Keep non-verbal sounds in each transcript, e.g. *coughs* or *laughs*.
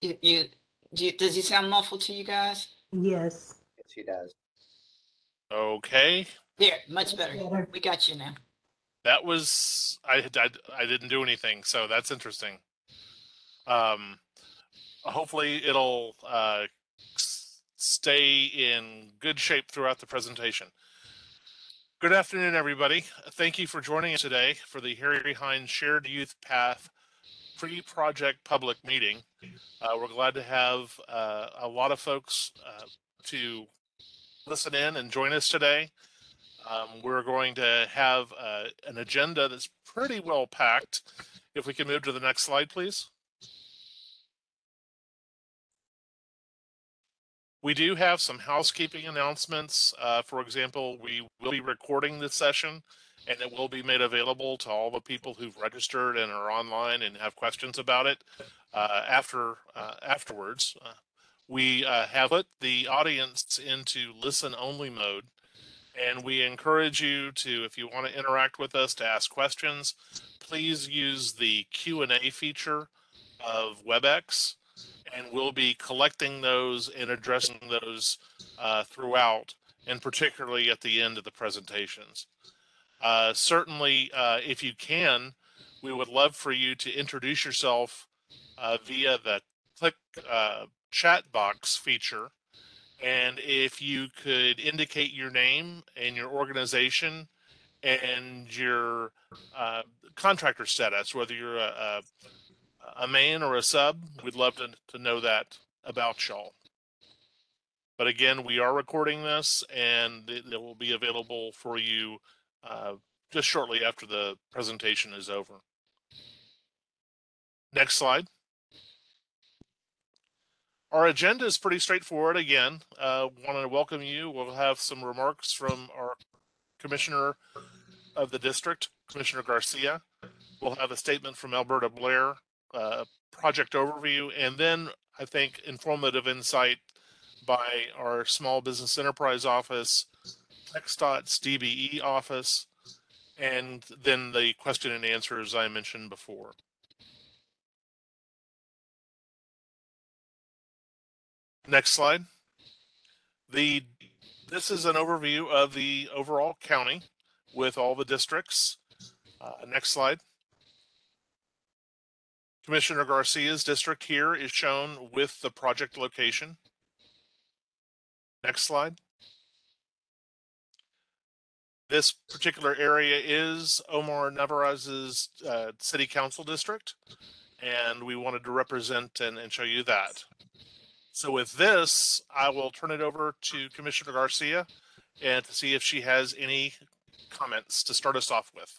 You, you, do you- does he sound muffled to you guys? Yes. Yes, he does. Okay, There, much better. Better. We got you now. that was I, had- I I didn't do anything, so that's interesting. Um, hopefully it'll uh s- stay in good shape throughout the presentation. Good afternoon, everybody. Thank you for joining us today for the Harry Hines Shared Use Path pre-project public meeting. Uh, we're glad to have uh, a lot of folks uh, to listen in and join us today. Um, we're going to have uh, an agenda that's pretty well packed. If we can move to the next slide, please. We do have some housekeeping announcements. Uh, for example, we will be recording this session and it will be made available to all the people who've registered and are online and have questions about it uh, after uh, afterwards. Uh, we uh, have put the audience into listen only mode and we encourage you to if you want to interact with us to ask questions please use the q&a feature of webex and we'll be collecting those and addressing those uh, throughout and particularly at the end of the presentations uh, certainly uh, if you can we would love for you to introduce yourself uh, via the click uh, chat box feature and if you could indicate your name and your organization and your uh, contractor status, whether you're a, a, a main or a sub, we'd love to, to know that about y'all. But again, we are recording this and it, it will be available for you uh, just shortly after the presentation is over. Next slide. Our agenda is pretty straightforward. Again, uh, want to welcome you. We'll have some remarks from our commissioner of the district, Commissioner Garcia. We'll have a statement from Alberta Blair, uh, project overview, and then I think informative insight by our Small Business Enterprise Office, TxDOT's DBE office, and then the question and answers I mentioned before. Next slide. The this is an overview of the overall county with all the districts. Uh, next slide. Commissioner Garcia's district here is shown with the project location. Next slide. This particular area is Omar Narvaez's uh, city council district, and we wanted to represent and, and show you that. So with this, I will turn it over to Commissioner Garcia and to see if she has any comments to start us off with.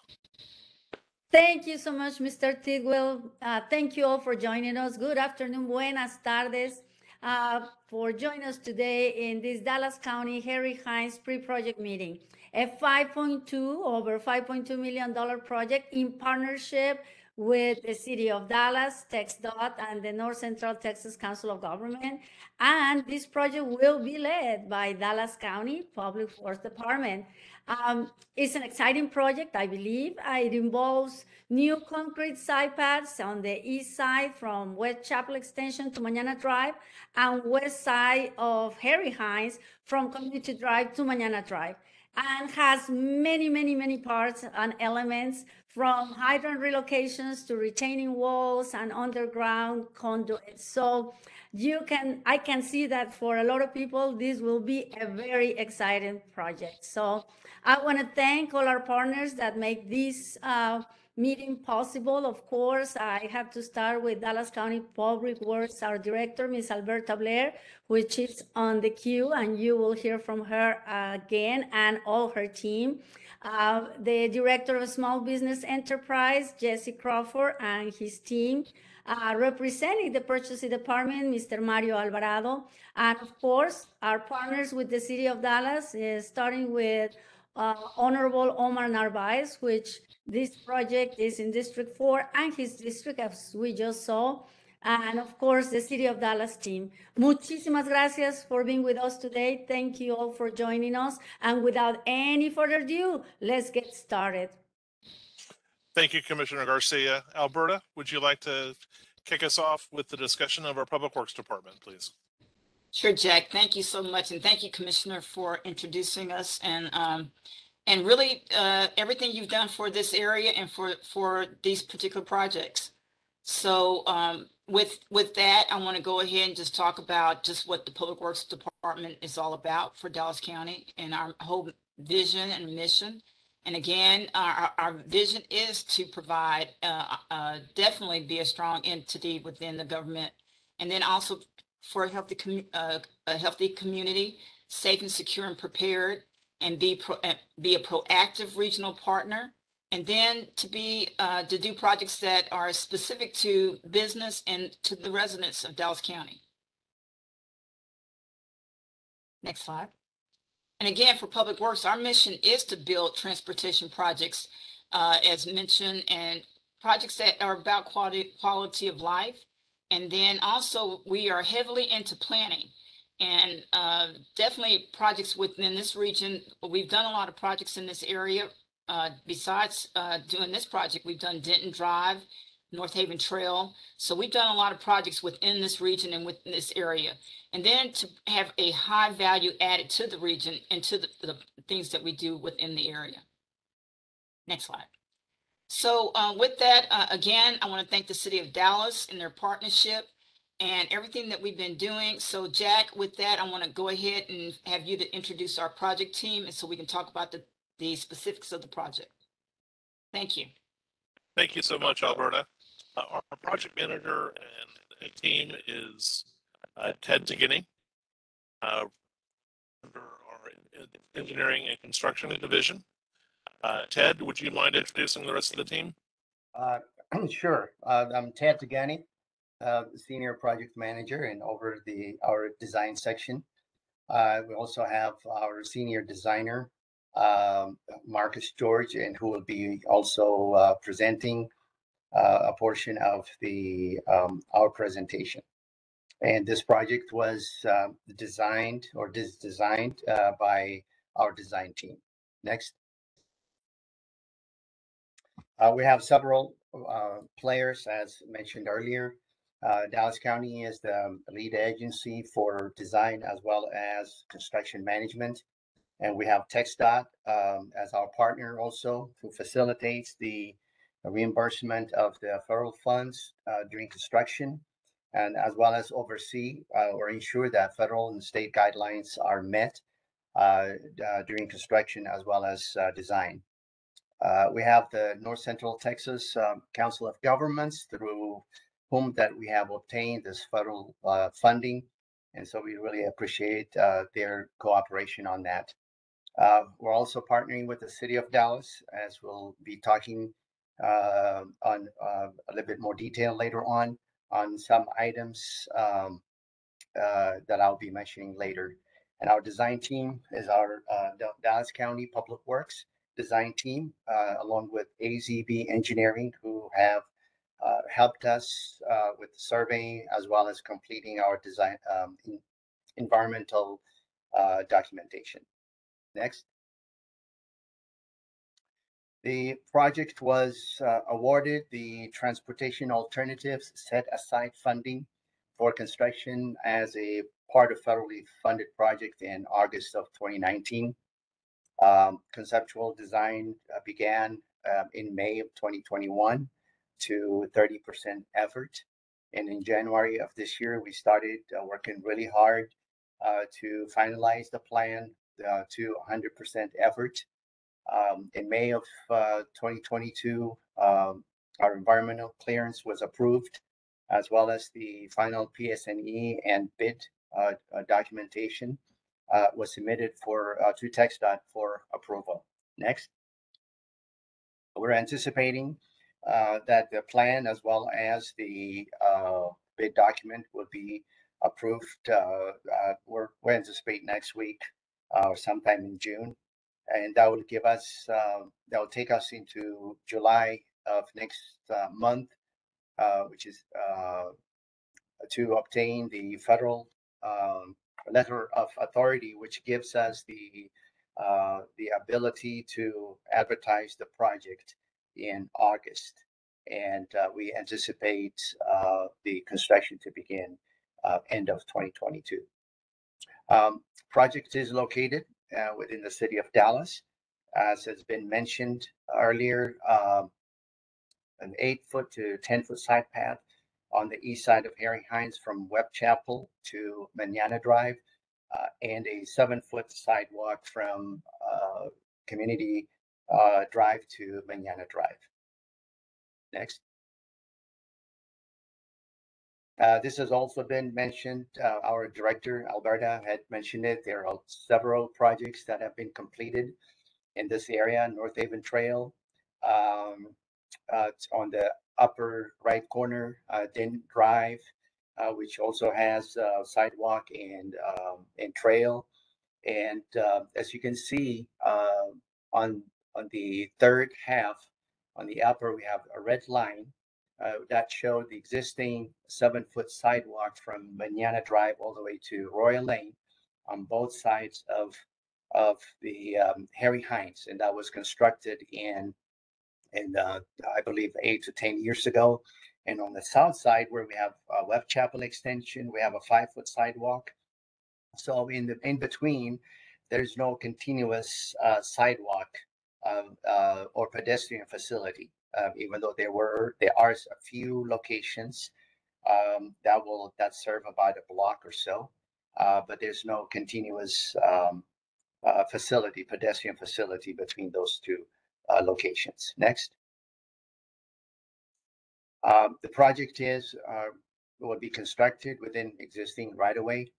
Thank you so much, Mr. Tidwell. Uh, thank you all for joining us. Good afternoon, buenas tardes, uh, for joining us today in this Dallas County Harry Hines pre-project meeting. A 5.2 over 5.2 million dollar project in partnership with the city of Dallas, TxDOT, and the North Central Texas Council of Government. And this project will be led by Dallas County Public Works Department. Um, it's an exciting project, I believe. Uh, It involves new concrete side paths on the east side from Webb Chapel Extension to Mañana Drive and west side of Harry Hines from Community Drive to Mañana Drive and has many, many, many parts and elements from hydrant relocations to retaining walls and underground conduits. So you can, I can see that for a lot of people, this will be a very exciting project. So I want to thank all our partners that make this uh, meeting possible. Of course, I have to start with Dallas County Public Works, our director, Ms. Alberta Blair, which is on the queue, and you will hear from her again and all her team. Uh, the director of Small Business Enterprise, Jesse Crawford, and his team. Uh, representing the purchasing department, Mr. Mario Alvarado, and of course, our partners with the city of Dallas, uh, starting with uh, Honorable Omar Narvaez, which this project is in District 4 and his district, as we just saw, and of course, the City of Dallas team. Muchísimas gracias for being with us today. Thank you all for joining us. And without any further ado, let's get started. Thank you, Commissioner Garcia. Alberta, would you like to kick us off with the discussion of our Public Works Department, please? Sure, Jack. Thank you so much. And thank you, Commissioner, for introducing us and, um, and really, uh, everything you've done for this area and for, for these particular projects. So, um, with, with that, I want to go ahead and just talk about just what the Public Works Department is all about for Dallas County and our whole vision and mission. And again, our, our- vision is to provide, uh, uh, definitely be a strong entity within the government. And then also for a healthy, uh, a healthy community, safe and secure and prepared, and be pro, be a proactive regional partner. And then to be, uh, to do projects that are specific to business and to the residents of Dallas County. Next slide. And again, for Public Works, our mission is to build transportation projects, uh, as mentioned, and projects that are about quality, quality of life. And then also, we are heavily into planning and uh, definitely projects within this region. We've done a lot of projects in this area. Uh, Besides uh, doing this project, we've done Denton Drive, North Haven Trail. So we've done a lot of projects within this region and within this area. And then to have a high value added to the region and to the, the things that we do within the area. Next slide. So uh, with that, uh, again, I want to thank the city of Dallas and their partnership and everything that we've been doing. So Jack, with that, I want to go ahead and have you to introduce our project team and so we can talk about the, the specifics of the project. Thank you. Thank you so much, Alberta. Uh, Our our project manager and team is uh, Ted Tagani. uh, Under our engineering and construction division. Uh, Ted, would you mind introducing the rest of the team? Uh, *clears throat* Sure. Uh, I'm Ted Tagani, uh, Senior Project Manager and over the, our design section. Uh, We also have our Senior Designer, um, Marcus George, and who will be also uh, presenting uh, a portion of the, um, our presentation. And this project was uh, designed or is designed uh, by our design team. Next. Uh, we have several players, as mentioned earlier. Uh, Dallas County is the lead agency for design as well as construction management. And we have TxDOT um, as our partner also who facilitates the reimbursement of the federal funds uh, during construction and as well as oversee uh, or ensure that federal and state guidelines are met uh, uh, during construction as well as uh, design. We have the North Central Texas um, Council of Governments through whom that we have obtained this federal uh, funding. And so we really appreciate uh, their cooperation on that. Uh, we're also partnering with the city of Dallas, as we'll be talking uh, on uh, a little bit more detail later on on some items um, uh, that I'll be mentioning later. And our design team is our Dallas County Public Works design team, along with AZB Engineering, who have uh, helped us uh, with the surveying as well as completing our design um, environmental uh, documentation. Next. The project was uh, awarded the Transportation Alternatives Set Aside Funding for construction as a part of federally funded project in August of 2019. Um, conceptual design uh, began uh, in May of 2021 to 30% effort. And in January of this year, we started uh, working really hard uh, to finalize the plan uh, to 100% effort. Um, in May of uh, 2022, um, our environmental clearance was approved, as well as the final PS&E and bid uh, uh, documentation was submitted for to TxDOT for approval. Next. We're anticipating that the plan as well as the uh, bid document will be approved. uh, uh, We're, we anticipate next week uh, or sometime in June. And that will give us, uh, that will take us into July of next uh, month, uh, which is uh, to obtain the federal um, letter of authority, which gives us the uh, the ability to advertise the project in August. and uh, we anticipate uh, the construction to begin uh, end of 2022. Um, Project is located within the city of Dallas. As has been mentioned earlier, um, an eight-foot to 10-foot side path on the east side of Harry Hines from Webb Chapel to Manana Drive, uh, and a seven-foot sidewalk from uh, Community uh, Drive to Manana Drive. Next. Uh, this has also been mentioned. Uh, our director, Alberta, had mentioned it. There are several projects that have been completed in this area, North Haven Trail. Um, uh, on the upper right corner, uh, Den Drive, uh, which also has uh, sidewalk and um, and trail. And as you can see on on the third half, on the upper, we have a red line uh, that showed the existing seven foot sidewalk from Manana Drive all the way to Royal Lane on both sides of of the um, Harry Hines, and that was constructed in in uh, I believe eight to ten years ago. And on the south side, where we have a Webb Chapel extension, we have a five foot sidewalk. So in the in between, there's no continuous uh, sidewalk um, uh, or pedestrian facility um, even though there were there are a few locations um, that will that serve about a block or so, uh, but there's no continuous um, uh, facility, pedestrian facility between those two uh, locations. Next, um, the project is uh, will be constructed within existing right of way.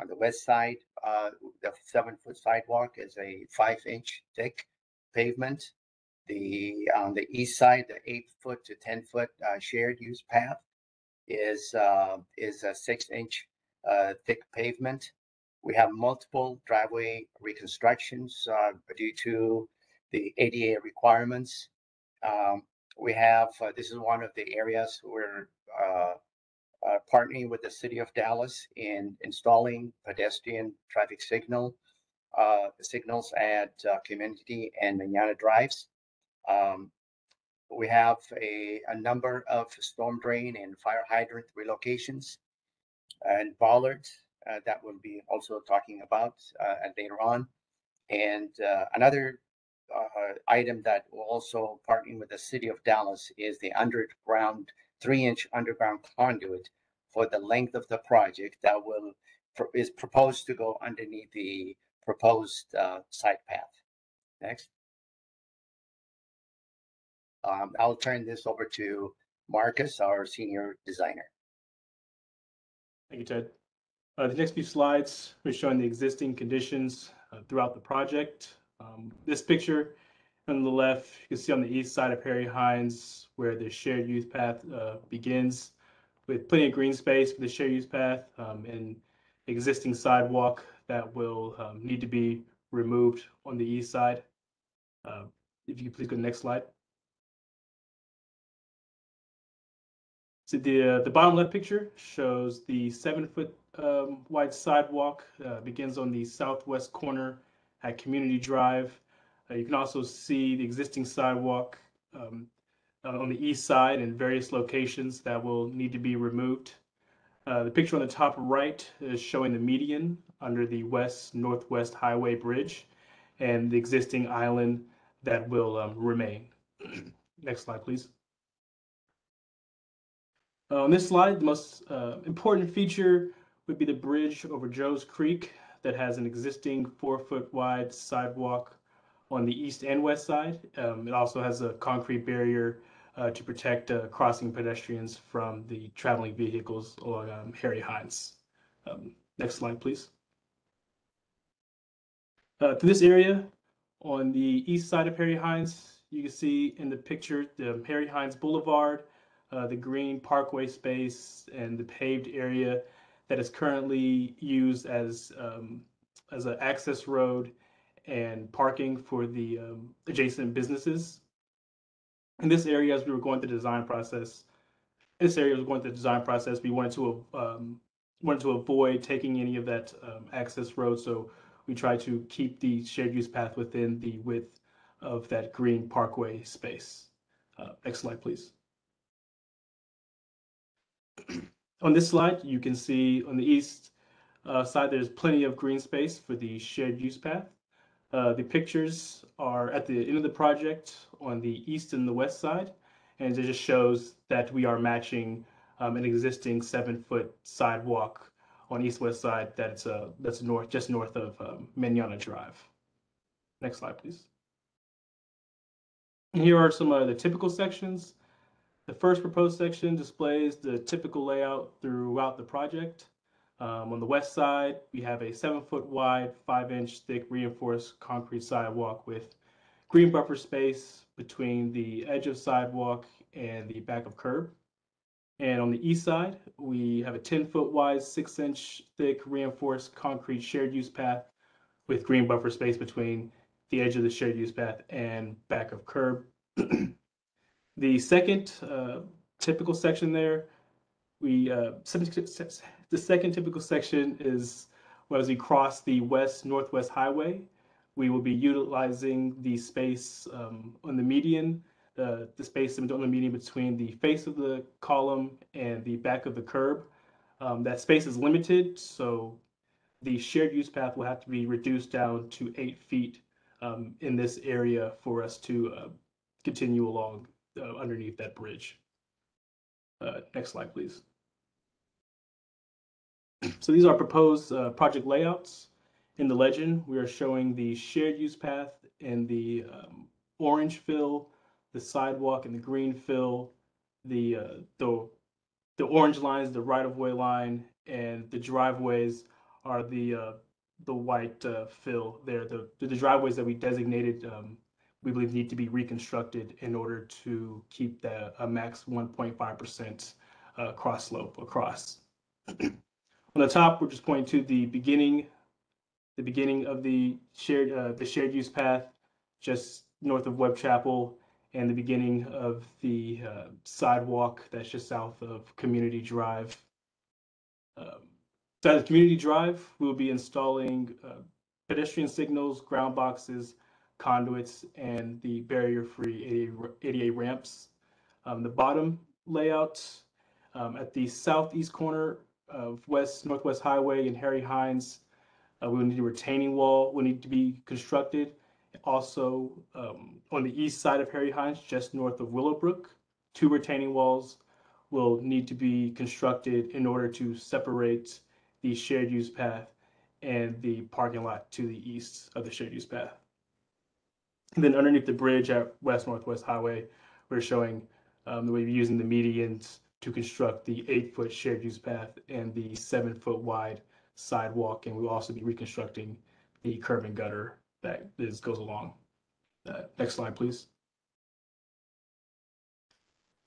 On the west side, uh, the seven foot sidewalk is a five inch thick pavement the, on the east side, the eight foot to ten foot uh, shared use path is, uh, is a six inch uh, thick pavement. We have multiple driveway reconstructions uh, due to the ADA requirements. Um, we have, uh, this is one of the areas where uh, partnering with the city of Dallas in installing pedestrian traffic signal uh, signals at uh, community and Manana drives. Um, we have a, a number of storm drain and fire hydrant relocations and bollards uh, that we'll be also talking about uh, later on. And uh, another uh, item that we'll also partnering with the city of Dallas is the underground three inch underground conduit for the length of the project that will is proposed to go underneath the proposed uh, side path. Next. Um, I'll turn this over to Marcus, our senior designer. Thank you, Ted. Uh, the next few slides, we're showing the existing conditions uh, throughout the project. Um, this picture on the left, you can see on the east side of Harry Hines where the shared use path uh, begins with plenty of green space for the shared use path um, and existing sidewalk that will um, need to be removed on the east side. Uh, if you please go to the next slide. So the, uh, the bottom left picture shows the seven foot um, wide sidewalk uh, begins on the southwest corner at Community Drive. Uh, you can also see the existing sidewalk um, uh, on the east side in various locations that will need to be removed. Uh, the picture on the top right is showing the median under the west northwest highway bridge and the existing island that will um, remain. *clears throat* Next slide, please. Uh, on this slide, the most uh, important feature would be the bridge over Joe's Creek that has an existing four foot wide sidewalk on the east and west side. Um, it also has a concrete barrier uh, to protect uh, crossing pedestrians from the traveling vehicles along um, Harry Hines. Um, next slide, please. Uh, to this area on the east side of Harry Hines, you can see in the picture the Harry Hines Boulevard uh, the green parkway space and the paved area that is currently used as um, as an access road and parking for the um, adjacent businesses. In this area, as we were going through the design process, this area was going through the design process. We wanted to um, wanted to avoid taking any of that um, access road, so we try to keep the shared use path within the width of that green parkway space. Uh, next slide, please. *clears throat* On this slide, you can see on the east uh, side, there's plenty of green space for the shared use path. Uh, the pictures are at the end of the project on the east and the west side, and it just shows that we are matching um, an existing seven-foot sidewalk on east-west side that's uh, that's north, just north of um, Drive. Next slide, please. Here are some of the typical sections. The first proposed section displays the typical layout throughout the project. Um, on the west side, we have a seven foot wide, five inch thick reinforced concrete sidewalk with green buffer space between the edge of sidewalk and the back of curb. And on the east side, we have a 10 foot wide, six inch thick reinforced concrete shared use path with green buffer space between the edge of the shared use path and back of curb. *clears throat* the second uh, typical section there, we uh, the second typical section is well, as we cross the west northwest highway, we will be utilizing the space um, on the median, uh, the space in the median between the face of the column and the back of the curb. Um, that space is limited, so the shared use path will have to be reduced down to eight feet um, in this area for us to uh, continue along uh, underneath that bridge. Uh, next slide, please. So these are proposed uh, project layouts. In the legend, we are showing the shared use path in the um, orange fill, the sidewalk and the green fill, the uh, the the orange line is the right of way line, and the driveways are the uh, the white uh, fill there. The the driveways that we designated um, we believe need to be reconstructed in order to keep the a max 1.5 percent uh, cross slope across. On the top, we're just pointing to the beginning, the beginning of the shared, uh, the shared use path, just north of Webb Chapel, and the beginning of the uh, sidewalk that's just south of Community Drive. Um, so at Community Drive, we'll be installing uh, pedestrian signals, ground boxes, conduits, and the barrier-free ADA, ramps. Um, the bottom layout um, at the southeast corner of West Northwest Highway and Harry Hines. Uh, we will need a retaining wall will need to be constructed. Also, um, on the east side of Harry Hines, just north of Willowbrook, two retaining walls will need to be constructed in order to separate the shared use path and the parking lot to the east of the shared use path. And then underneath the bridge at West Northwest Highway, we're showing um, way we're using the medians to construct the eight foot shared use path and the seven foot wide sidewalk. And we'll also be reconstructing the curb and gutter that is, goes along. Uh, next slide, please.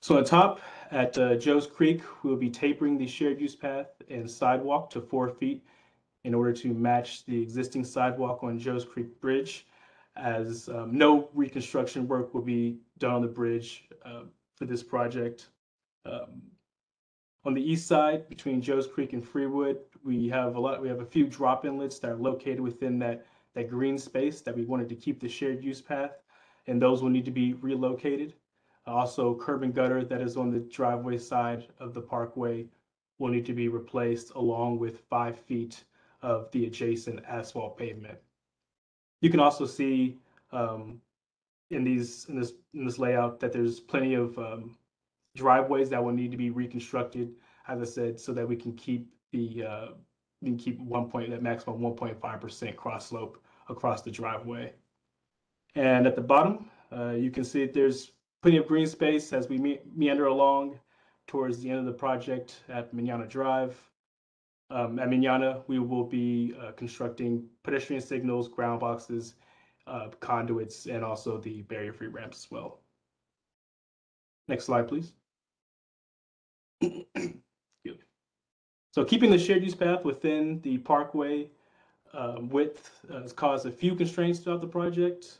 So on top at uh, Joe's Creek, we'll be tapering the shared use path and sidewalk to four feet in order to match the existing sidewalk on Joe's Creek Bridge as um, no reconstruction work will be done on the bridge uh, for this project. Um, on the east side, between Joe's Creek and Freewood, we have a lot. We have a few drop inlets that are located within that that green space that we wanted to keep the shared use path, and those will need to be relocated. Also, curb and gutter that is on the driveway side of the parkway will need to be replaced along with five feet of the adjacent asphalt pavement. You can also see um, in these in this in this layout that there's plenty of um, driveways that will need to be reconstructed, as I said, so that we can keep the uh, we can keep one point that maximum 1.5 percent cross slope across the driveway. And at the bottom, uh, you can see there's plenty of green space as we me meander along towards the end of the project at Manana Drive. Um, at Manana, we will be uh, constructing pedestrian signals, ground boxes, uh, conduits, and also the barrier-free ramps as well. Next slide, please. *coughs* So keeping the shared use path within the parkway uh, width uh, has caused a few constraints throughout the project.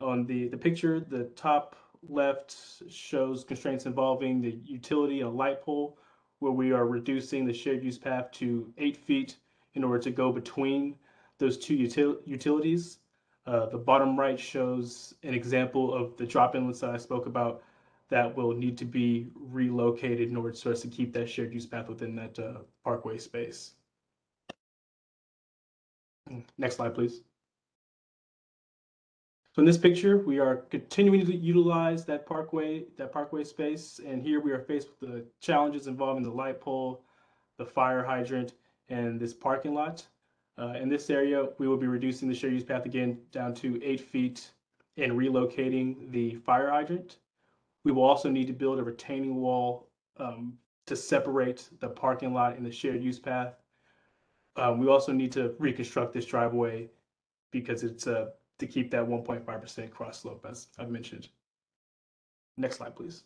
On the, the picture, the top left shows constraints involving the utility a light pole where we are reducing the shared use path to eight feet in order to go between those two util utilities. Uh, the bottom right shows an example of the drop inlets that I spoke about that will need to be relocated in order for us to keep that shared use path within that uh, parkway space. Next slide, please. So in this picture, we are continuing to utilize that parkway, that parkway space. And here we are faced with the challenges involving the light pole, the fire hydrant, and this parking lot. Uh, in this area, we will be reducing the shared use path again down to eight feet and relocating the fire hydrant. We will also need to build a retaining wall um, to separate the parking lot and the shared use path. Um, we also need to reconstruct this driveway because it's uh, to keep that 1.5% cross slope, as I've mentioned. Next slide, please.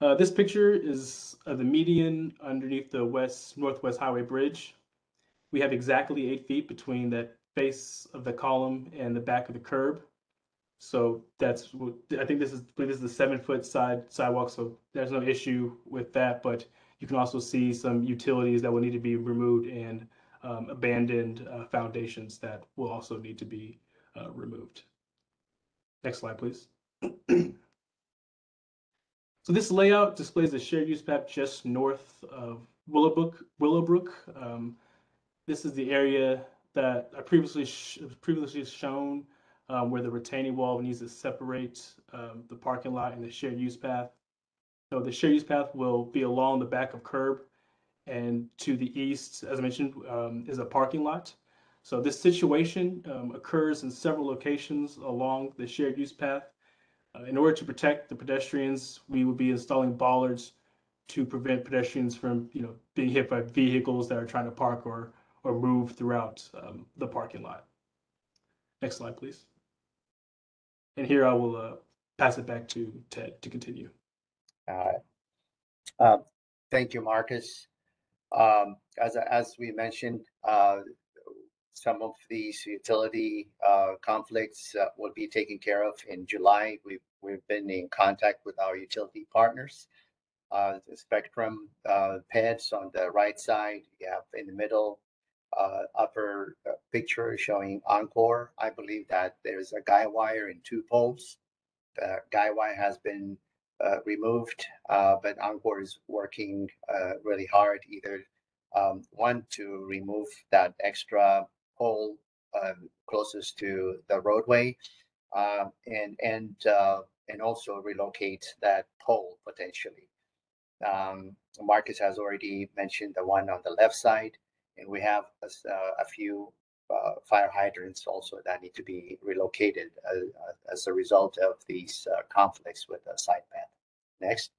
Uh, this picture is the median underneath the west northwest highway bridge. We have exactly eight feet between that face of the column and the back of the curb. So that's I think this is. I believe this is the seven foot side sidewalk. So there's no issue with that. But you can also see some utilities that will need to be removed and um, abandoned uh, foundations that will also need to be uh, removed. Next slide, please. *clears throat* so this layout displays the shared use map just north of Willowbrook. Willowbrook. Um, this is the area that I previously sh previously shown um, where the retaining wall needs to separate um, the parking lot and the shared use path. So the shared use path will be along the back of curb and to the east, as I mentioned, um, is a parking lot. So this situation um, occurs in several locations along the shared use path. Uh, in order to protect the pedestrians, we will be installing bollards to prevent pedestrians from, you know, being hit by vehicles that are trying to park or or move throughout um, the parking lot. Next slide, please. And here I will uh, pass it back to Ted to continue. Uh, uh, Thank you, Marcus. Um, As, as we mentioned, uh, some of these utility uh, conflicts will be taken care of in July. We've, we've been in contact with our utility partners. The Spectrum pads on the right side, you have in the middle, uh, upper picture showing Oncor. I believe that there's a guy wire and two poles. The guy wire has been removed, uh, but Oncor is working uh, really hard either um, one to remove that extra pole uh, closest to the roadway, uh, and and uh, and also relocate that pole potentially. Um, Marcus has already mentioned the one on the left side, and we have a, uh, a few uh, fire hydrants also that need to be relocated as, as a result of these uh, conflicts with the side path. Next.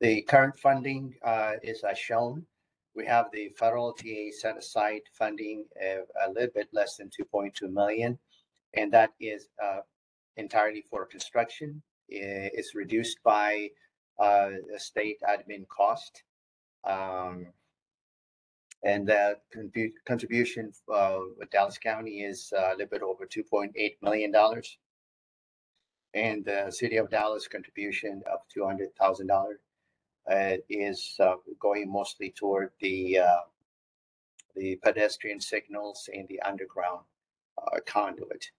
The current funding uh, is as shown. We have the federal TA set aside funding of a little bit less than 2.2 million. And that is uh, entirely for construction. It's reduced by uh, state admin cost. Um, And the contribu- contribution uh, with Dallas County is uh, a little bit over $2.8 million and the city of Dallas contribution of two hundred thousand dollars uh, is uh, going mostly toward the the pedestrian signals and the underground conduit.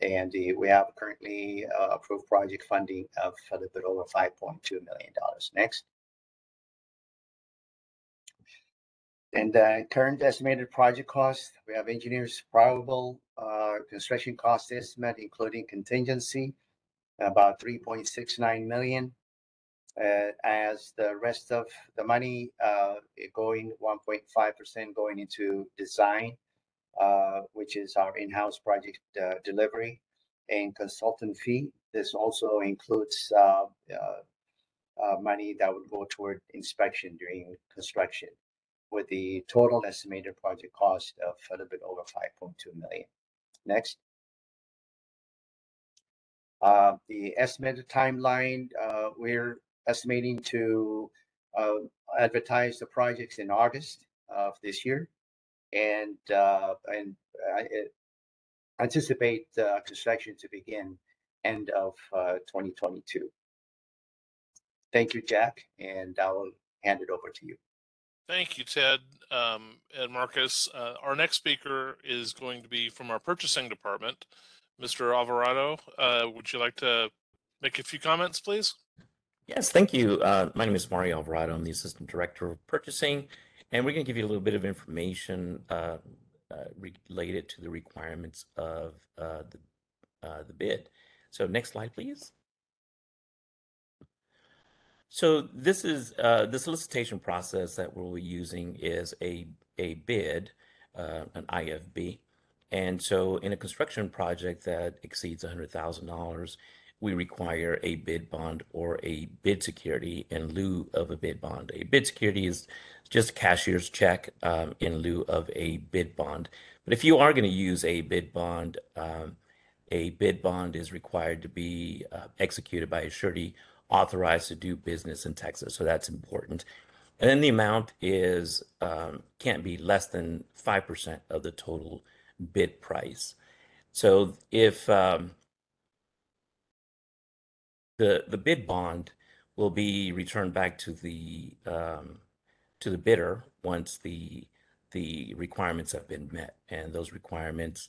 And the, we have currently approved project funding of a little bit over five point two million dollars. Next. And the current estimated project cost, we have engineers probable uh, construction cost estimate, including contingency, about three point six nine million. Uh, as the rest of the money, uh, going one point five percent going into design, uh, which is our in-house project, uh, delivery and consultant fee. This also includes, uh, uh, uh, money that would go toward inspection during construction with the total estimated project cost of a little bit over five point two million. Next. Uh, the estimated timeline, uh, we're estimating to, uh, advertise the projects in August of this year. And, uh, and anticipate, construction to begin end of, uh, twenty twenty-two. Thank you, Jack, and I will hand it over to you. Thank you, Ted um, and Marcus. Uh, our next speaker is going to be from our purchasing department, Mr. Alvarado, uh, would you like to make a few comments, please? Yes, thank you. Uh, my name is Mario Alvarado. I'm the Assistant Director of Purchasing, and we're going to give you a little bit of information uh, uh, related to the requirements of uh, the, the bid. So next slide, please. So this is uh, the solicitation process that we'll be using is a, a bid, uh, an IFB. And so in a construction project that exceeds $100,000, we require a bid bond or a bid security in lieu of a bid bond. A bid security is just a cashier's check um, in lieu of a bid bond. But if you are going to use a bid bond, um, a bid bond is required to be uh, executed by a surety authorized to do business in Texas. So that's important. And then the amount is um, can't be less than 5% of the total bid price. So if um, the the bid bond will be returned back to the um, to the bidder once the the requirements have been met, and those requirements,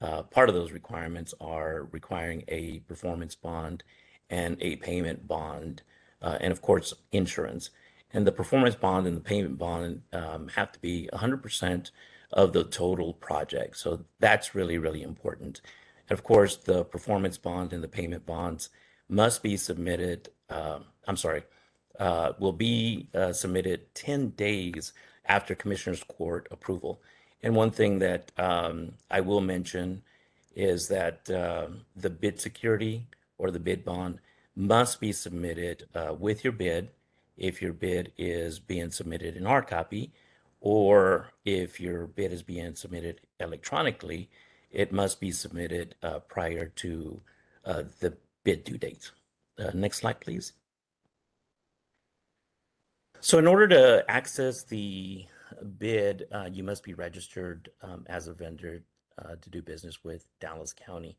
uh, part of those requirements are requiring a performance bond and a payment bond, uh, and of course insurance. And the performance bond and the payment bond um, have to be 100% of the total project. So that's really really important. And of course, the performance bond and the payment bonds must be submitted, um, I'm sorry, uh, will be uh, submitted 10 days after Commissioner's Court approval. And one thing that um, I will mention is that um, the bid security or the bid bond must be submitted uh, with your bid if your bid is being submitted in hard copy or if your bid is being submitted electronically, it must be submitted uh, prior to uh, the bid due date. Uh, next slide, please. So in order to access the bid, uh, you must be registered um, as a vendor uh, to do business with Dallas County.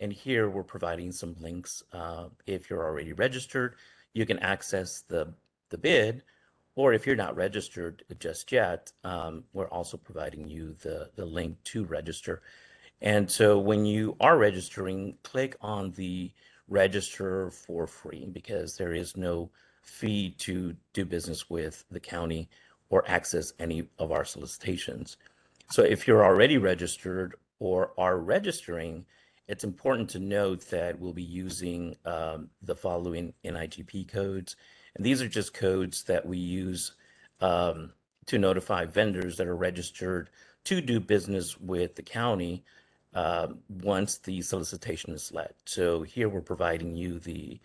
And here we're providing some links. Uh, if you're already registered, you can access the, the bid, or if you're not registered just yet, um, we're also providing you the, the link to register. And so when you are registering, click on the register for free because there is no fee to do business with the county or access any of our solicitations. So if you're already registered or are registering, it's important to note that we'll be using um, the following NIGP codes. And these are just codes that we use um, to notify vendors that are registered to do business with the county uh, once the solicitation is let. So here we're providing you the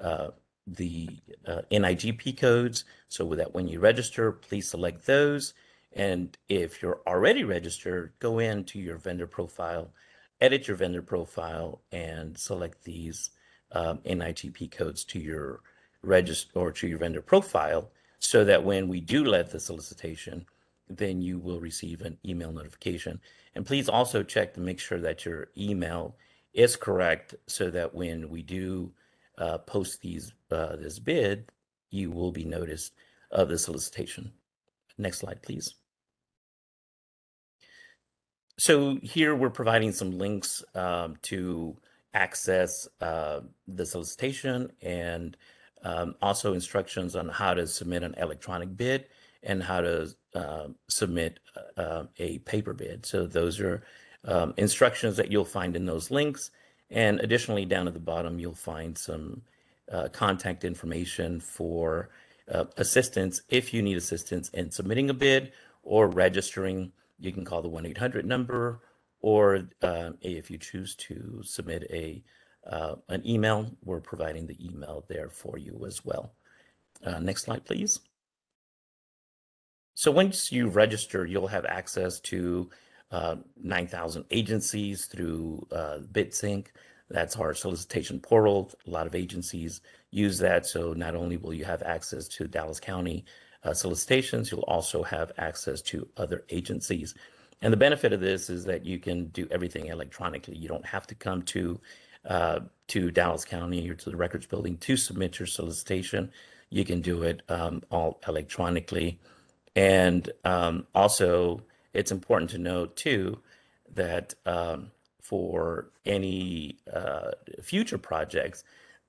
uh, the uh, NIGP codes so that when you register, please select those. And if you're already registered, go into your vendor profile, edit your vendor profile, and select these um, NIGP codes to your register or to your vendor profile so that when we do let the solicitation, then you will receive an email notification. And please also check to make sure that your email is correct so that when we do uh, post these uh, this bid, you will be noticed of the solicitation. Next slide, please. So here we're providing some links um, to access uh, the solicitation and um, also instructions on how to submit an electronic bid and how to uh, submit uh, a paper bid. So those are um, instructions that you'll find in those links. And additionally, down at the bottom, you'll find some uh, contact information for uh, assistance. If you need assistance in submitting a bid or registering, you can call the 1-800 number, or uh, if you choose to submit a uh, an email, we're providing the email there for you as well. next slide, please. So once you register, you'll have access to uh, 9,000 agencies through uh, BidSync. That's our solicitation portal. A lot of agencies use that. So not only will you have access to Dallas County uh, solicitations, you'll also have access to other agencies. And the benefit of this is that you can do everything electronically. You don't have to come to uh, to Dallas County or to the records building to submit your solicitation. You can do it um, all electronically. And um, also, it's important to note too that um, for any uh, future projects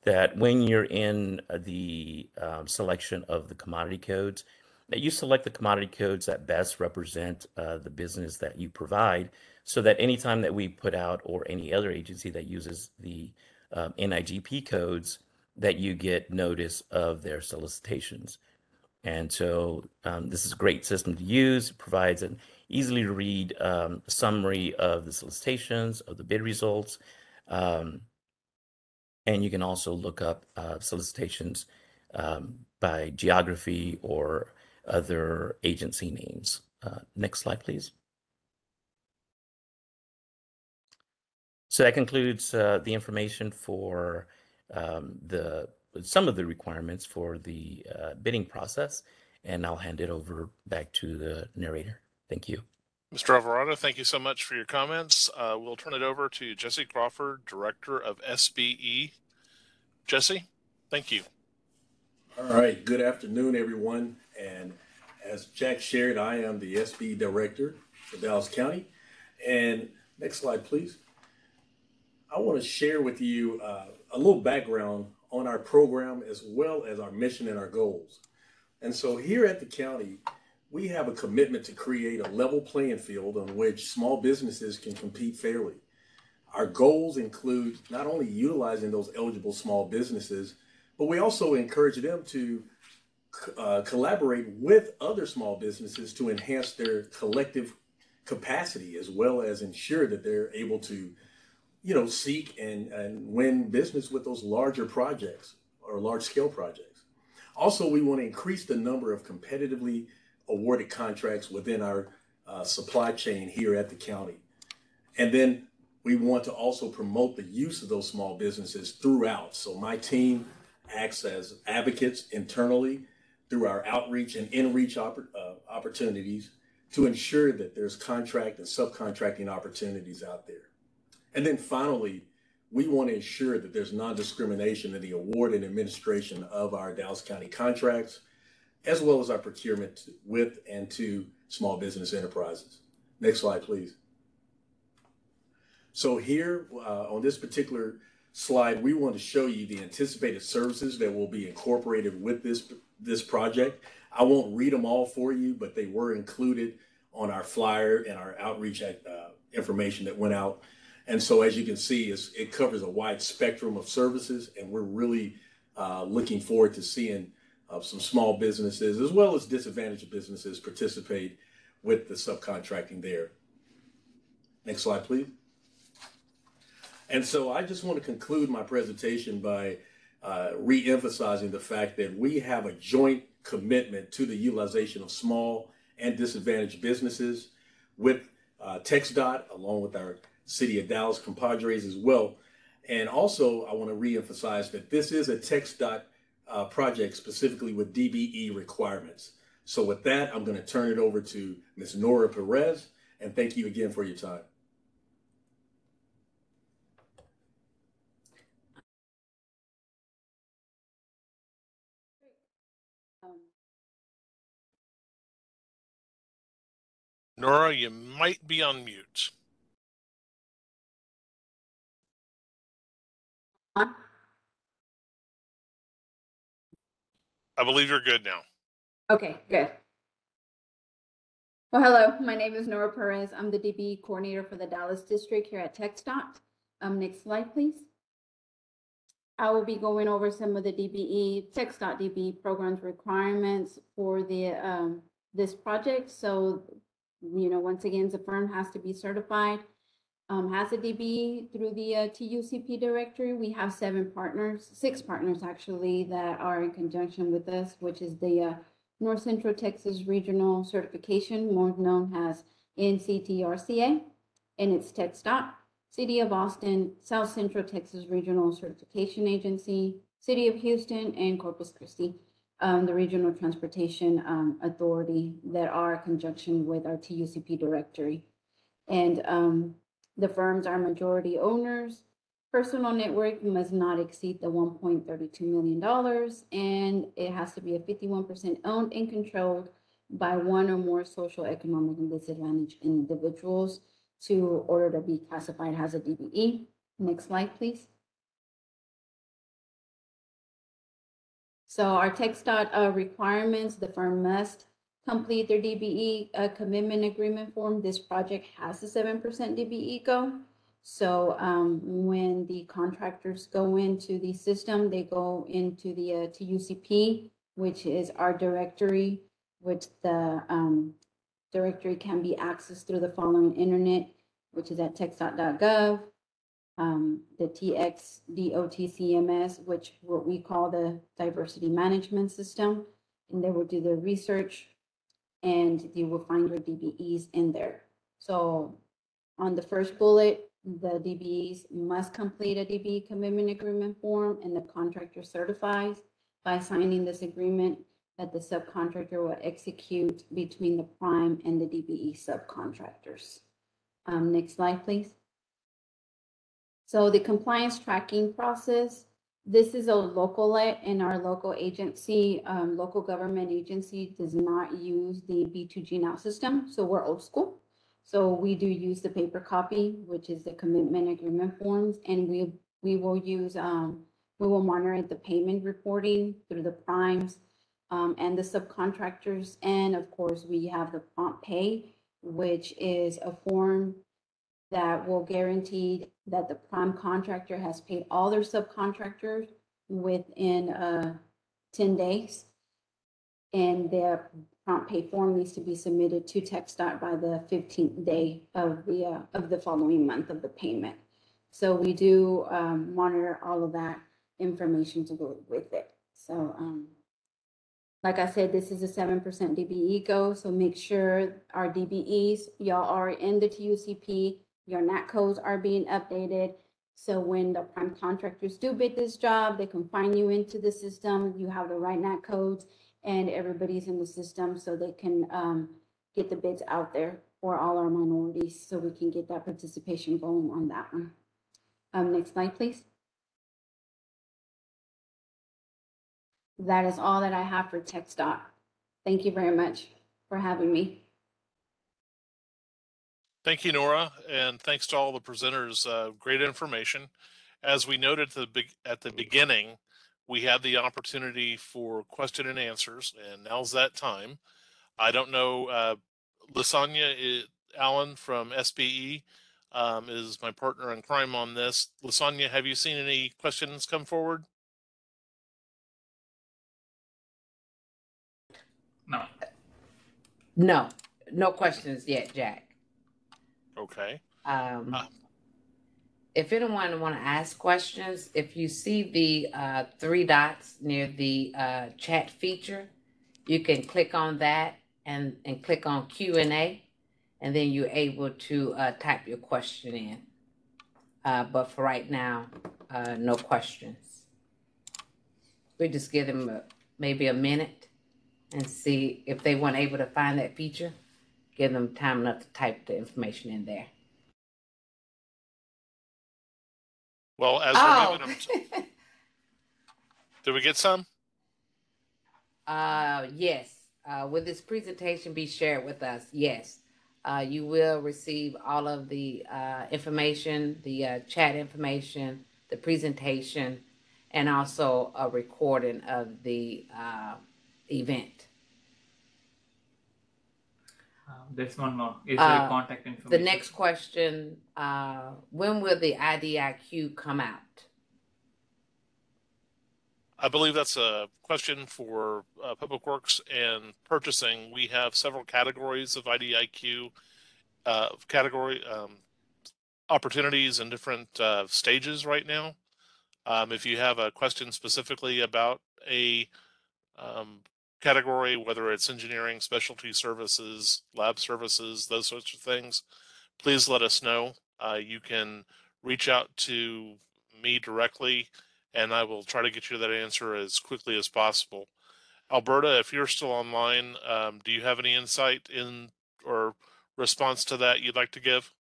that when you're in the um, selection of the commodity codes, that you select the commodity codes that best represent uh, the business that you provide so that anytime that we put out or any other agency that uses the um, NIGP codes, that you get notice of their solicitations. And so um, this is a great system to use. It provides an easily to read um, summary of the solicitations, of the bid results. Um, and you can also look up uh, solicitations um, by geography or other agency names. Uh, next slide, please. So that concludes uh, the information for um, the some of the requirements for the uh, bidding process, and I'll hand it over back to the narrator. Thank you. Mr. Alvarado, thank you so much for your comments. Uh, we'll turn it over to Jesse Crawford, Director of SBE. Jesse, thank you. All right, good afternoon, everyone. And as Jack shared, I am the SB Director for Dallas County. And next slide, please. I want to share with you uh, a little background on our program as well as our mission and our goals. And so here at the county, we have a commitment to create a level playing field on which small businesses can compete fairly. Our goals include not only utilizing those eligible small businesses, but we also encourage them to uh, collaborate with other small businesses to enhance their collective capacity as well as ensure that they're able to you know seek and, and win business with those larger projects or large scale projects also we want to increase the number of competitively awarded contracts within our uh, supply chain here at the county. And then we want to also promote the use of those small businesses throughout. So my team acts as advocates internally through our outreach and in-reach oppor- uh, opportunities to ensure that there's contract and subcontracting opportunities out there. And then finally, we want to ensure that there's non-discrimination in the award and administration of our Dallas County contracts, as well as our procurement with and to small business enterprises. Next slide, please. So here uh, on this particular slide, we want to show you the anticipated services that will be incorporated with this this project. I won't read them all for you, but they were included on our flyer and our outreach uh, information that went out. And so, as you can see, it covers a wide spectrum of services, and we're really uh, looking forward to seeing uh, some small businesses as well as disadvantaged businesses participate with the subcontracting there. Next slide, please. And so, I just want to conclude my presentation by uh, re-emphasizing the fact that we have a joint commitment to the utilization of small and disadvantaged businesses with uh, TxDOT, along with our City of Dallas compadres as well. And also, I want to re-emphasize that this is a TxDOT uh, project specifically with DBE requirements. So with that, I'm going to turn it over to Ms. Nora Perez, and thank you again for your time. Nora, you might be on mute. I believe you're good now. Okay, good. Well, hello, my name is Nora Perez. I'm the DB coordinator for the Dallas district here at TxDOT. Um, next slide, please. I will be going over some of the DBE, TxDOT DB programs requirements for the, um, this project. So, you know, once again, the firm has to be certified um, has a DB through the uh, TUCP directory. We have seven partners, six partners actually, that are in conjunction with us, which is the uh, North Central Texas Regional Certification, more known as NCTRCA, and it's TxDOT, City of Austin, South Central Texas Regional Certification Agency, City of Houston, and Corpus Christi, um, the Regional Transportation um, Authority that are in conjunction with our TUCP directory. And um, the firms are majority owners. Personal net worth must not exceed the one point thirty-two million dollars, and it has to be a fifty-one percent owned and controlled by one or more social, economic, and disadvantaged individuals. to order to be classified as a DBE. Next slide, please. So our TxDOT uh, requirements, the firm must complete their DBE uh, commitment agreement form. This project has a seven percent DBE go. So um, when the contractors go into the system, they go into the uh, TUCP, which is our directory, which the um, directory can be accessed through the following internet, which is at txdot.gov, um, the TX DOTCMS, which what we call the diversity management system, and they will do the research, and you will find your DBEs in there. So on the first bullet, the DBEs must complete a DBE commitment agreement form, and the contractor certifies by signing this agreement that the subcontractor will execute between the prime and the DBE subcontractors. Um, next slide, please. So the compliance tracking process, this is a local let and our local agency, um, local government agency does not use the B2GNow system. So we're old school. So we do use the paper copy, which is the commitment agreement forms, and we, we will use, um, we will monitor the payment reporting through the primes um, and the subcontractors. And of course, we have the prompt pay, which is a form that will guarantee that the prime contractor has paid all their subcontractors within uh, 10 days. And their prompt pay form needs to be submitted to TxDOT by the 15th day of the, uh, of the following month of the payment. So we do um, monitor all of that information to go with it. So um, like I said, this is a seven percent DBE go, so make sure our DBEs, y'all are in the TUCP, your NAT codes are being updated. So when the prime contractors do bid this job, they can find you into the system, you have the right NAT codes, and everybody's in the system, so they can um, get the bids out there for all our minorities, so we can get that participation going on that one. Um, next slide, please. That is all that I have for TxDOT. Thank you very much for having me. Thank you, Nora, and thanks to all the presenters. Uh, great information. As we noted at the big at the beginning, we had the opportunity for question and answers, and now's that time. I don't know, uh, Lasagna i- Allen from SBE um, is my partner in crime on this. Lasagna, have you seen any questions come forward? No. No, no questions yet, Jack. Okay. Um, Ah. if anyone want to ask questions, if you see the uh, three dots near the uh, chat feature, you can click on that and, and click on Q and A, and then you're able to uh, type your question in. Uh, but for right now, uh, no questions. We just give them a, maybe a minute and see if they weren't able to find that feature. Give them time enough to type the information in there. Well, as we're Oh, giving them, *laughs* did we get some? uh, yes. Uh, will this presentation be shared with us? Yes. Uh, you will receive all of the uh, information, the uh, chat information, the presentation, and also a recording of the uh, event. Uh, there's one more. Is there Uh, a contact information? The next question uh, when will the IDIQ come out? I believe that's a question for uh, Public Works and purchasing. We have several categories of IDIQ uh, category um, opportunities in different uh, stages right now. Um, if you have a question specifically about a um, category, whether it's engineering, specialty services, lab services, those sorts of things, please let us know. Uh, you can reach out to me directly and I will try to get you that answer as quickly as possible. Alberta, if you're still online, um, do you have any insight in or response to that you'd like to give?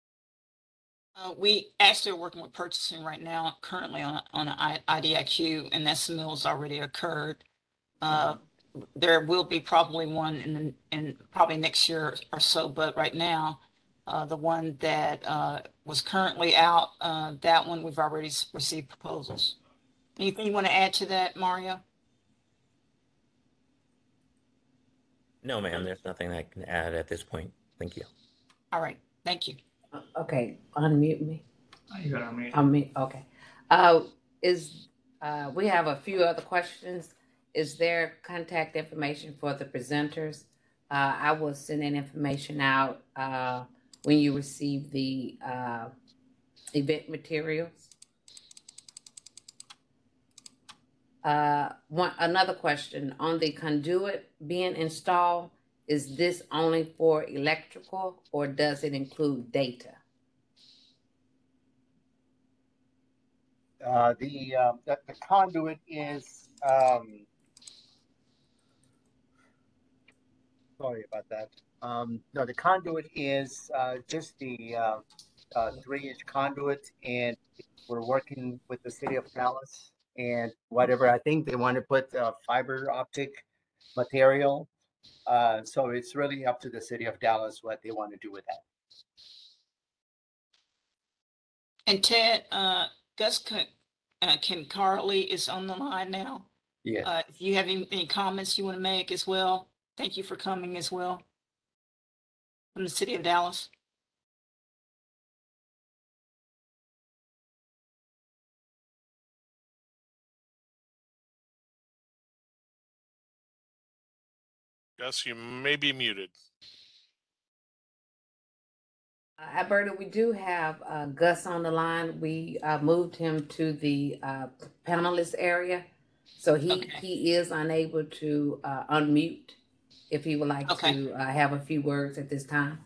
Uh, we actually are working with purchasing right now, currently on, on an IDIQ, and that submittal's already occurred. Uh, there will be probably one in, in probably next year or so, but right now, Uh, the one that, uh, was currently out, uh, that one, we've already received proposals. Anything you want to add to that, Mario? No, ma'am, there's nothing I can add at this point. Thank you. All right, thank you. Uh, Okay, unmute me. You gotta unmute. Unmute, okay. Uh, is, uh, we have a few other questions. Is there contact information for the presenters? Uh, I will send that information out, uh, when you receive the, uh, event materials. Uh, one, another question, on the conduit being installed, is this only for electrical or does it include data? Uh, the, uh, the the conduit is, um, sorry about that. Um, no, the conduit is, uh, just the, uh, uh, three inch conduit and we're working with the city of Dallas and whatever, I think they want to put, uh, fiber optic material. Uh, so it's really up to the city of Dallas what they want to do with that. And Ted, uh, Gus K- uh, Carley is on the line now. Yes. Uh, if you have any, any comments you want to make as well, thank you for coming as well. From the city of Dallas. Gus, you may be muted. Uh, Alberta, we do have uh, Gus on the line. We uh, moved him to the uh, panelist area. So he, Okay. he is unable to uh, unmute if he would like Okay. to uh, have a few words at this time.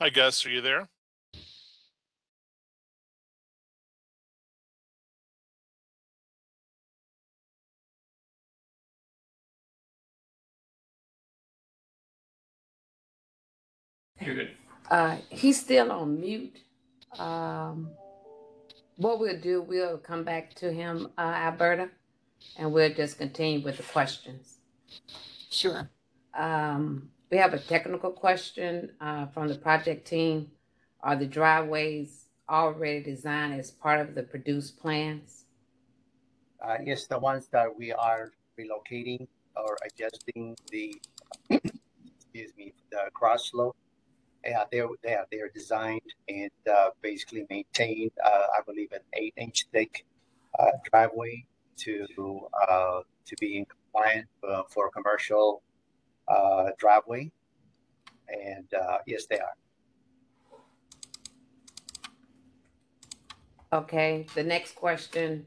Hi, Gus, are you there? You're good. Uh, he's still on mute. Um, what we'll do, we'll come back to him, uh, Alberta, and we'll just continue with the questions. Sure. Um, we have a technical question uh, from the project team. Are the driveways already designed as part of the produced plans? Uh, yes, the ones that we are relocating or adjusting the, *coughs* excuse me, the cross slope. Yeah, they're, they are, they are designed and, uh, basically maintained, uh, I believe an eight inch thick, uh, driveway to, uh, to be in compliant, uh, for a commercial, uh, driveway. And, uh, yes, they are. Okay, the next question.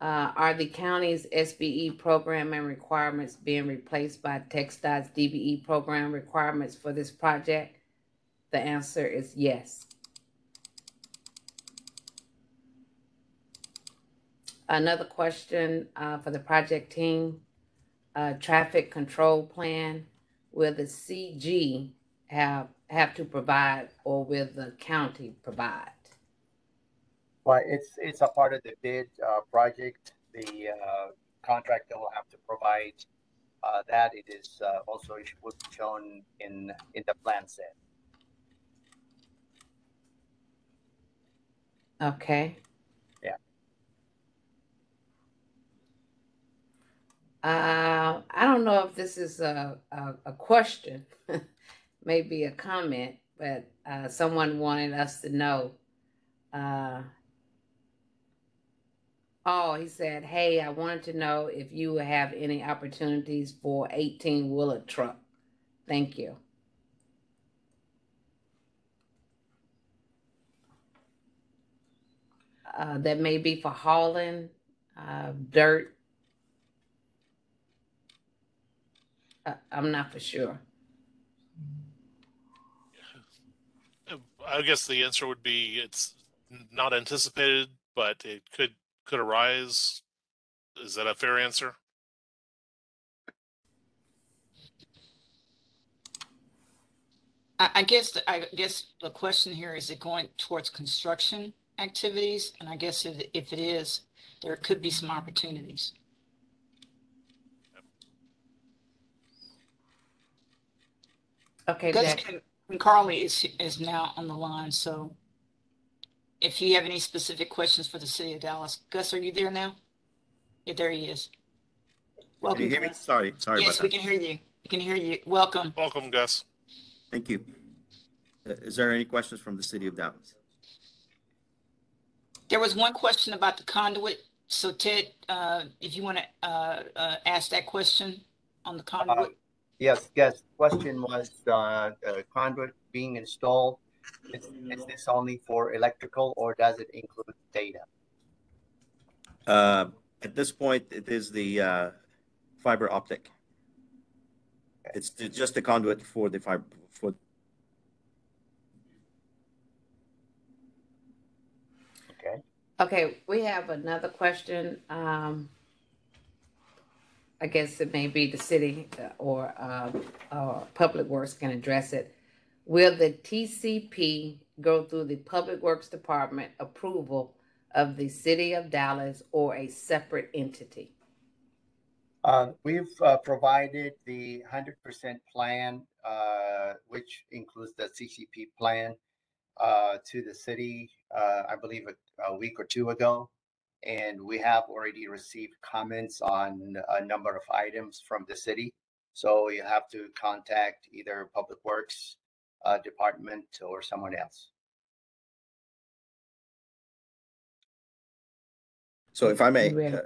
Uh, are the county's SBE program and requirements being replaced by TxDOT's DBE program requirements for this project? The answer is yes. Another question uh, for the project team. Uh, traffic control plan, will the CG have, have to provide or will the county provide? But it's, it's a part of the bid, uh, project. The, uh, contractor will have to provide, uh, that. It is, uh, also shown in, in the plan set. Okay. Yeah. Uh, I don't know if this is a, a, a question, *laughs* maybe a comment, but uh, someone wanted us to know. Uh, oh, he said, Hey, I wanted to know if you have any opportunities for 18 wheeler truck. Thank you. Uh, that may be for hauling uh, dirt. Uh, I'm not for sure. I guess the answer would be it's not anticipated, but it could could arise. Is that a fair answer? I, I guess, the- I guess the question here, is it going towards construction activities? And I guess if, if it is, there could be some opportunities. Okay, Gus Jack. can- and Carly is, is now on the line, so if you have any specific questions for the city of Dallas, Gus, are you there now? Yeah, there he is. Can you Welcome, hear me? Gus. Sorry, sorry about Yes, we that. can hear you. We can hear you. Welcome. Welcome, Gus. Thank you. Uh, Is there any questions from the city of Dallas? There was one question about the conduit. So Ted, uh, if you want to, uh, uh, ask that question on the conduit. Yes, yes, question was, uh, uh, conduit being installed. Is, is this only for electrical or does it include data? Uh, At this point, it is the uh, fiber optic. It's just the conduit for the fiber, for, Okay, we have another question. Um, I guess it may be the city uh, or, um, or Public Works can address it. Will the TCP go through the Public Works Department approval of the city of Dallas or a separate entity? uh, we've, uh, provided the hundred percent plan, uh, which includes the CCP plan, uh, to the city, uh, I believe a, a week or two ago. And we have already received comments on a number of items from the city. So you have to contact either Public Works, uh, Department or someone else. so if I may uh,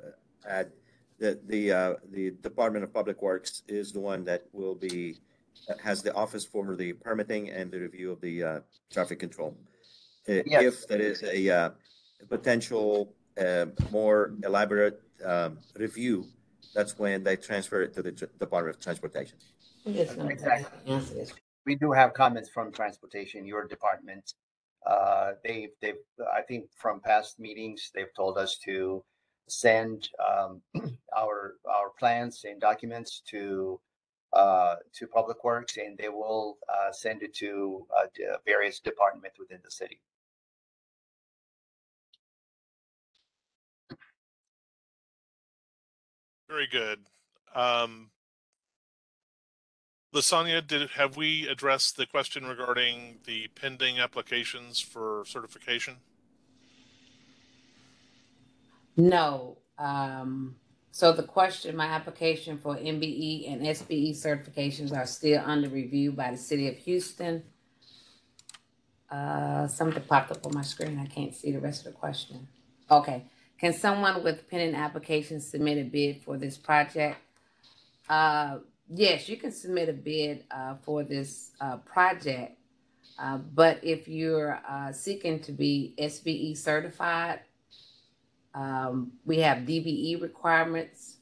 add, the, the, uh, the Department of Public Works is the one that will be, has the office for the permitting and the review of the uh, traffic control. I- Yes. If there is a uh, potential uh, more elaborate um, review, that's when they transfer it to the Tr- Department of Transportation. I'm just gonna Exactly. answer this. we do have comments from transportation, your department. Uh, they, they've, I think from past meetings, they've told us to send, um, *clears throat* our, our plans and documents to, uh, to Public Works and they will, uh, send it to, uh, d- various departments within the city. Very good. Um, Lasagna, did, have we addressed the question regarding the pending applications for certification? No, um, so the question, my application for MBE and SBE certifications are still under review by the city of Houston. Uh, something popped up on my screen. I can't see the rest of the question. Okay, can someone with pending applications submit a bid for this project? Uh, yes, you can submit a bid, uh, for this, uh, project. Uh, but if you're, uh, seeking to be SBE certified, um, we have DBE requirements.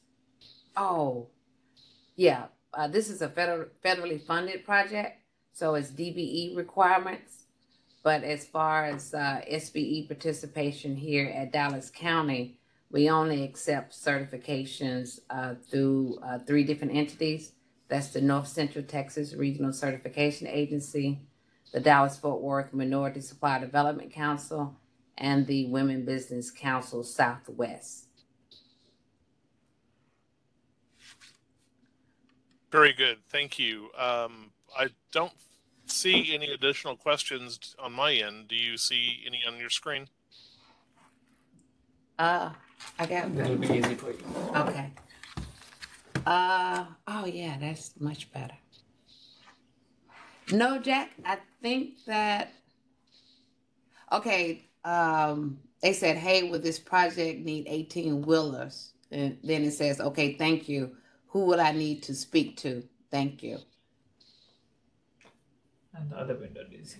Oh, yeah. Uh, this is a federal, federally funded project, so it's DBE requirements. But as far as uh, SBE participation here at Dallas County, we only accept certifications uh, through uh, three different entities. That's the North Central Texas Regional Certification Agency, the Dallas Fort Worth Minority Supplier Development Council, and the Women Business Council Southwest. Very good. Thank you. Um, I don't see any additional questions on my end. Do you see any on your screen? Uh, I got That'll be easy for you. okay. Uh, oh yeah, that's much better. No, Jack, I think that okay, um, they said, hey, will this project need 18 wheelers? And then it says, okay, thank you. Who will I need to speak to? Thank you. And the other vendor is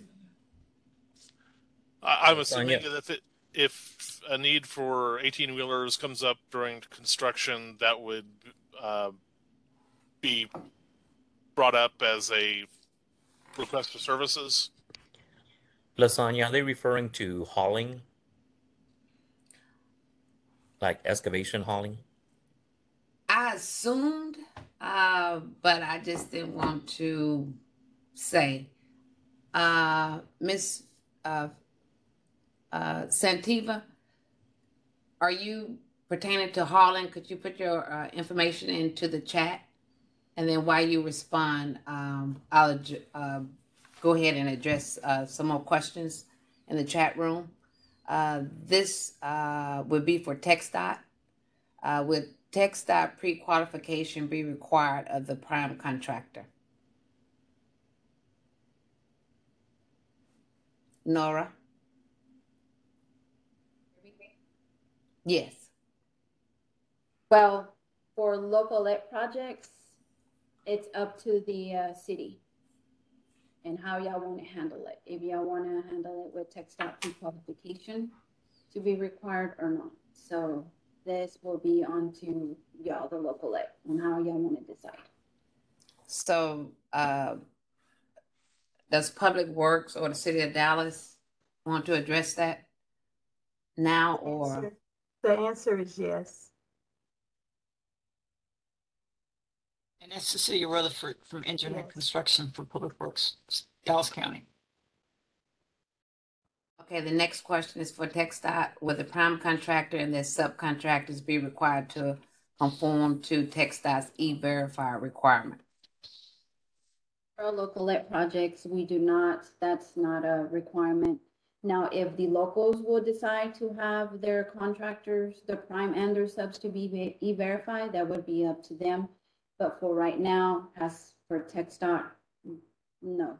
I, I'm assuming yeah. that if it, if a need for 18 wheelers comes up during construction, that would uh, be brought up as a request for services. Lasagna, are they referring to hauling? Like excavation hauling? I assumed, uh, but I just didn't want to say. Uh, Ms. Uh, uh, Santiva, are you pertaining to Harlan? Could you put your uh, information into the chat? And then while you respond, um, I'll uh, go ahead and address uh, some more questions in the chat room. This would be for TxDOT. Uh, would TxDOT pre-qualification be required of the prime contractor? Nora? Yes. Well, for local lit projects, it's up to the uh, city and how y'all want to handle it. If y'all want to handle it with text pre-qualification to be required or not. So this will be on to y'all, the local lit, on how y'all want to decide. So, uh, does Public Works or the City of Dallas want to address that now or? Answer- The answer is yes. And that's the city of Rutherford from Engineering Yes. Construction for Public Works, Dallas County. Okay, the next question is for TxDOT. Will the prime contractor and their subcontractors be required to conform to TxDOT's E-Verify requirement? For local lit projects, we do not, that's not a requirement. Now, if the locals will decide to have their contractors, the prime and their subs to be e-verified, that would be up to them. But for right now, as for TxDOT, no.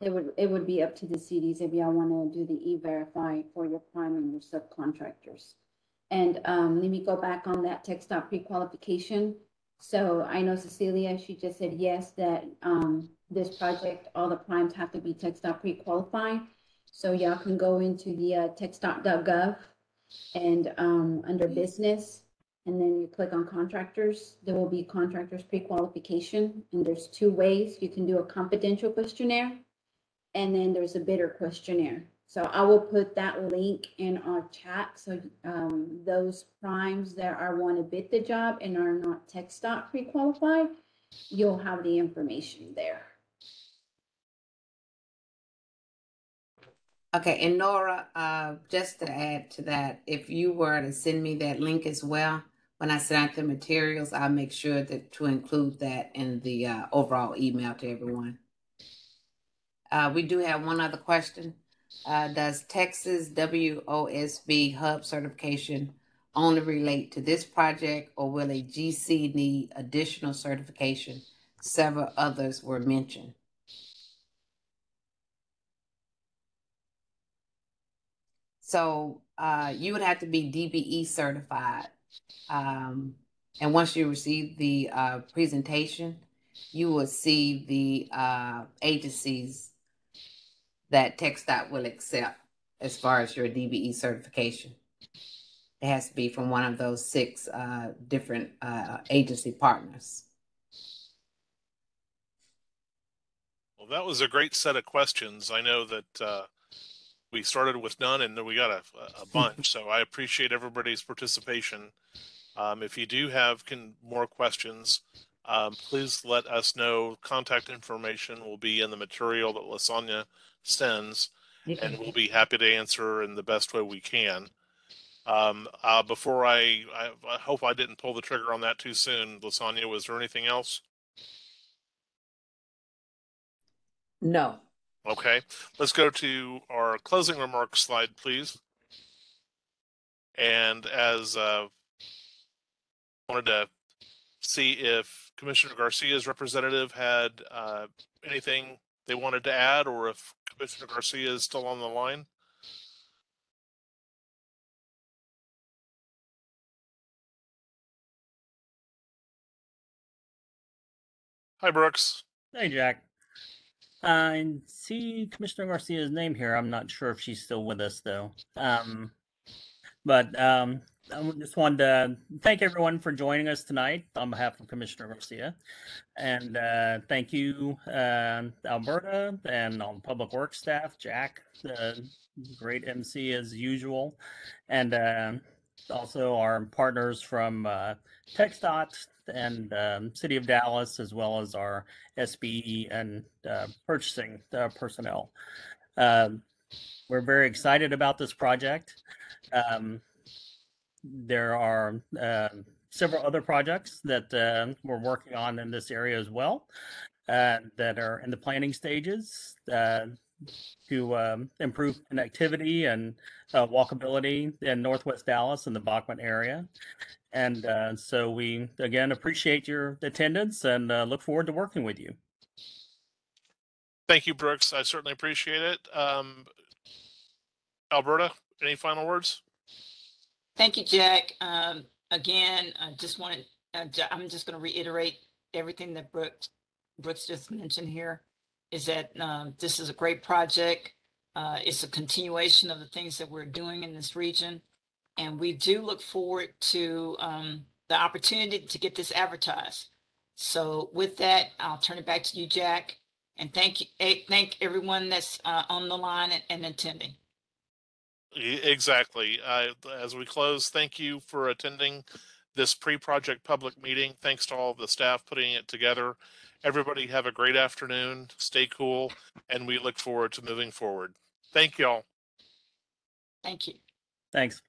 It would, it would be up to the cities if y'all want to do the e-verify for your prime and your subcontractors. And um, let me go back on that TxDOT pre-qualification. So I know Cecilia, she just said yes, that um, this project, all the primes have to be TxDOT pre-qualified. So y'all can go into the uh, txdot.gov and um, under business, and then you click on contractors. There will be contractors pre-qualification, and there's two ways. You can do a confidential questionnaire, and then there's a bidder questionnaire. So I will put that link in our chat. So um, those primes that are want to bid the job and are not TxDOT pre-qualified, you'll have the information there. Okay, and Nora, uh, just to add to that, if you were to send me that link as well, when I send out the materials, I'll make sure that to include that in the uh, overall email to everyone. Uh, we do have one other question. Uh, does Texas WOSB hub certification only relate to this project or will a GC need additional certification? Several others were mentioned. So uh, you would have to be DBE certified. Um, and once you receive the uh, presentation, you will see the uh, agencies that TxDOT will accept as far as your DBE certification. It has to be from one of those six uh, different uh, agency partners. Well, that was a great set of questions. I know that uh, we started with none and then we got a, a bunch. so I appreciate everybody's participation. Um, if you do have more questions, um, please let us know. Contact information will be in the material that Lasagna sends, and we'll be happy to answer in the best way we can. Um, uh, before I, I, I hope I didn't pull the trigger on that too soon. Lasagna, was there anything else? No. Okay, let's go to our closing remarks slide, please. And as uh, wanted to see if Commissioner Garcia's representative had uh, anything they wanted to add, or if Commissioner Garcia is still on the line. Hi, Brooks. Hey, Jack. I see Commissioner Garcia's name here. I'm not sure if she's still with us, though. Um, but um, I just wanted to thank everyone for joining us tonight on behalf of Commissioner Garcia. And uh, thank you, uh, Alberta, and all the public works staff, Jack, the great MC as usual. And uh, also our partners from uh, TxDOT and um, City of Dallas, as well as our SBE and uh, purchasing uh, personnel. Um, we're very excited about this project. Um, there are um several other projects that uh, we're working on in this area as well uh, that are in the planning stages uh, to um, improve connectivity and uh, walkability in Northwest Dallas and the Bachman area. And uh, so we again appreciate your attendance and uh, look forward to working with you. Thank you, Brooks. I certainly appreciate it. Um, Alberta, any final words? Thank you, Jack. Um, again, I just wanted, uh, I'm just gonna reiterate everything that Brooks, Brooks just mentioned here. Is that, um, this is a great project. Uh, it's a continuation of the things that we're doing in this region. And we do look forward to, um, the opportunity to get this advertised. So with that, I'll turn it back to you, Jack. And thank you, eh, thank everyone that's, uh, on the line and- and attending. Exactly. Uh, as we close, thank you for attending this pre-project public meeting. Thanks to all of the staff putting it together. Everybody have a great afternoon. Stay cool, and we look forward to moving forward. Thank you all. Thank you. Thanks.